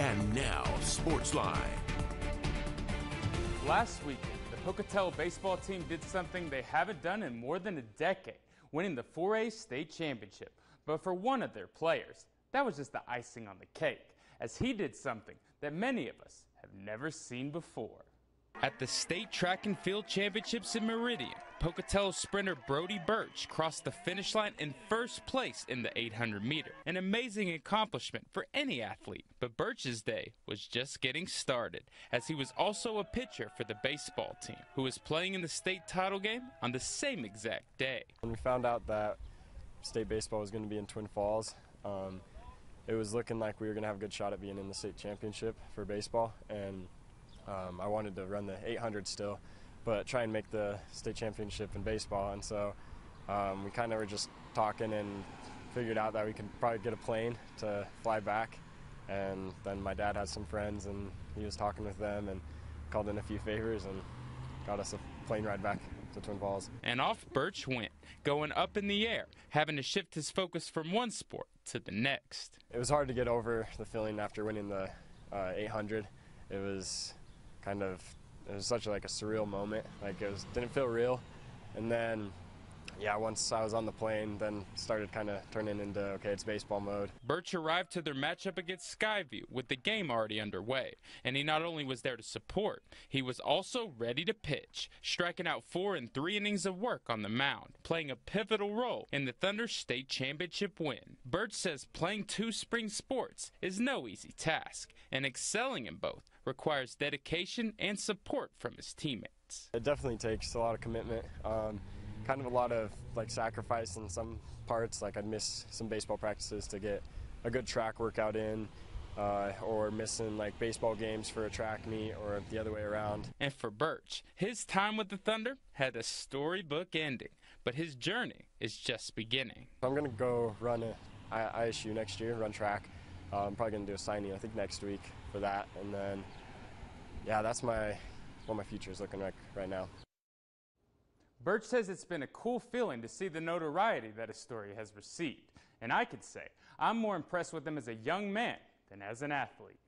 And now, Sportsline. Last weekend, the Pocatello baseball team did something they haven't done in more than a decade, winning the 4A state championship. But for one of their players, that was just the icing on the cake, as he did something that many of us have never seen before. At the state track and field championships in Meridian, Pocatello sprinter Brody Burch crossed the finish line in first place in the 800 meter. An amazing accomplishment for any athlete, but Burch's day was just getting started, as he was also a pitcher for the baseball team, who was playing in the state title game on the same exact day. When we found out that state baseball was going to be in Twin Falls, um, it was looking like we were going to have a good shot at being in the state championship for baseball, and um, I wanted to run the 800 still, but try and make the state championship in baseball. And so um, we kind of were just talking and figured out that we could probably get a plane to fly back. And then my dad had some friends, and he was talking with them and called in a few favors and got us a plane ride back to Twin Falls. And off Burch went, going up in the air, having to shift his focus from one sport to the next. It was hard to get over the feeling after winning the uh, 800. It was kind of it was such like a surreal moment. Like it was didn't feel real, and then yeah, once I was on the plane, then started kind of turning into okay, it's baseball mode. Burch arrived to their matchup against Skyview with the game already underway, and he not only was there to support, he was also ready to pitch, striking out four in three innings of work on the mound, playing a pivotal role in the Thunder State Championship win. Burch says playing two spring sports is no easy task, and excelling in both requires dedication and support from his teammates. It definitely takes a lot of commitment. Um, kind of a lot of like sacrifice in some parts. Like I'd miss some baseball practices to get a good track workout in. Uh, or missing like baseball games for a track meet or the other way around. And for Burch, his time with the Thunder had a storybook ending, but his journey is just beginning. I'm going to go run at ISU next year, run track. Uh, I'm probably going to do a signing, I think, next week for that. And then, yeah, that's my what my future is looking like right now. Burch says it's been a cool feeling to see the notoriety that his story has received. And I could say I'm more impressed with him as a young man than as an athlete.